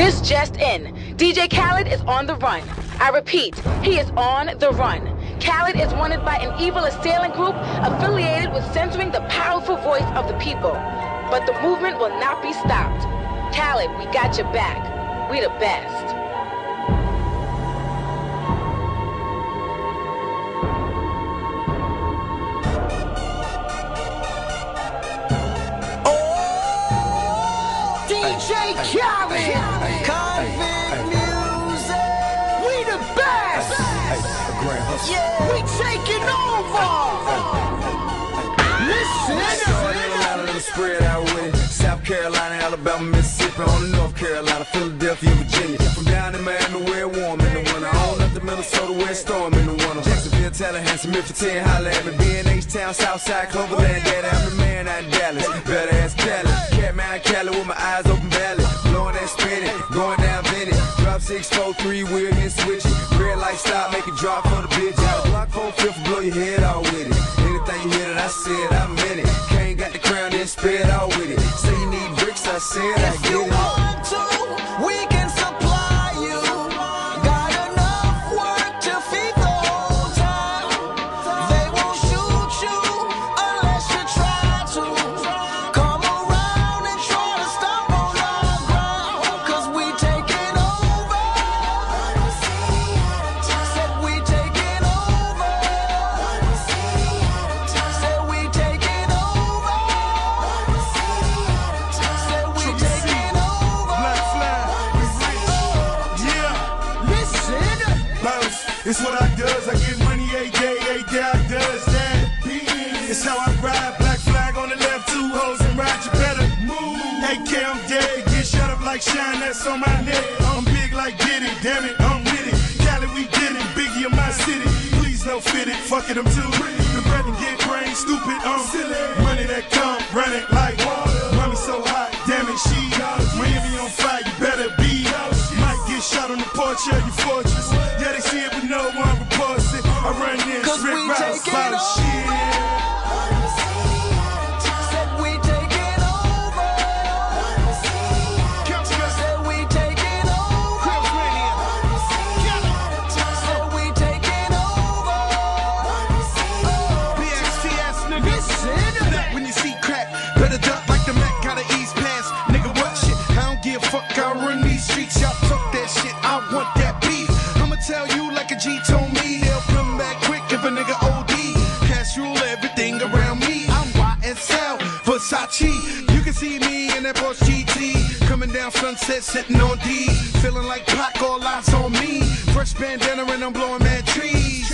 This just in. DJ Khaled is on the run. I repeat, he is on the run. Khaled is wanted by an evil assailant group affiliated with censoring the powerful voice of the people. But the movement will not be stopped. Khaled, we got your back. We the best. DJ Khaled, Konvict Music, we the best. Yeah, we taking over. Listen. spread out with it. South Carolina, Alabama, Mississippi, on North Carolina, Philadelphia, Virginia. From down in Miami, where warm in the winter. On up to Minnesota, where it storm in the winter. Jacksonville, Tallahassee, Memphis, 10, holla at me. B&H Town, Southside, Cloverland, Daddy, I'm the man Drop 643, wheel and switch it. Red light stop, make it drop for the bitch. Out block 4 fifth, blow your head out with it. Anything you hear that I said, I meant it. Kane got the crown, then spit out with it. Say you need bricks, I said I get you it. It's what I does. I get money every day, every day I does that. It's how I ride. Black flag on the left, two hoes and ride. You better move. AK, I'm dead. Get shut up like shine. That's on my neck. I'm big like Diddy. Damn it, I'm with it. Cali, we did it. Biggie in my city. Please no fit it. Fuck it, I'm too. The bread get brain stupid. I'm silly. Money that come, running like water. Mommy so hot, damn it, she. Miami on fire, you better be. Might get shot on the porch of your rip Versace. You can see me in that Porsche GT, coming down sunset, sitting on D. Feeling like Pac, all eyes on me. Fresh bandana and I'm blowing mad trees.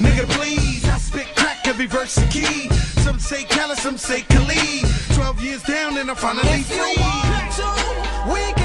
Nigga, please, I spit crack every verse a key. Some say Cali, some say Khalid. Twelve years down and I'm finally If you free. want to, we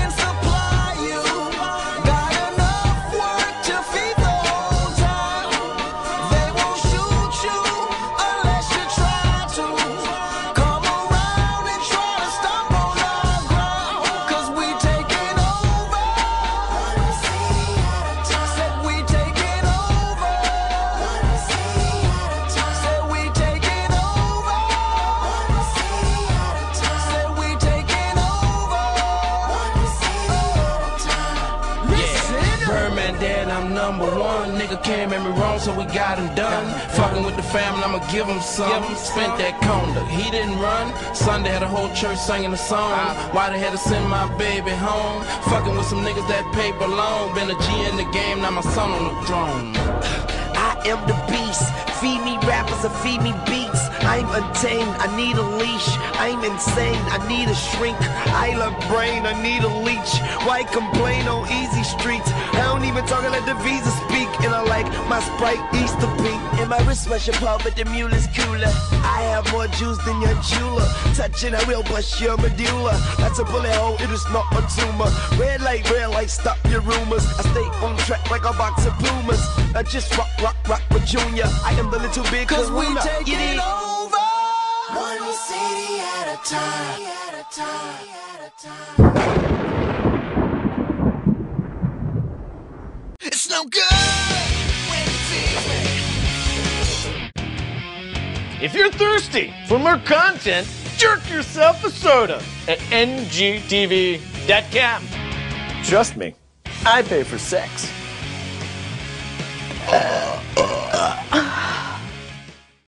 Birdman dead, I'm number one. Nigga came at me wrong, so we got him done. Fucking with the family, I'ma give him some. Spent that conda. He didn't run. Sunday had a whole church singing a song. Why they had to send my baby home? Fucking with some niggas that paper long. Been a G in the game, now my son on the throne. Am the beast. Feed me rappers and feed me beats. I'm untamed. I need a leash. I'm insane. I need a shrink. I love brain. I need a leech. Why complain on easy streets? I don't even talk let the visa speak. Like my sprite Easter pink. And my wrist rush apart, but the mule is cooler. I have more juice than your jeweler. Touching, I will bust your medulla. That's a bullet hole. It is not a tumor. Red light, red light. Stop your rumors. I stay on track like a box of pumas. I just rock, rock, rock with Junior. I am the little big Cause we kahuna. taking You dig? over. One city at a time. It's no good. when you tease me. If you're thirsty for more content, jerk yourself a soda at ngtv.com. Trust me, I pay for sex.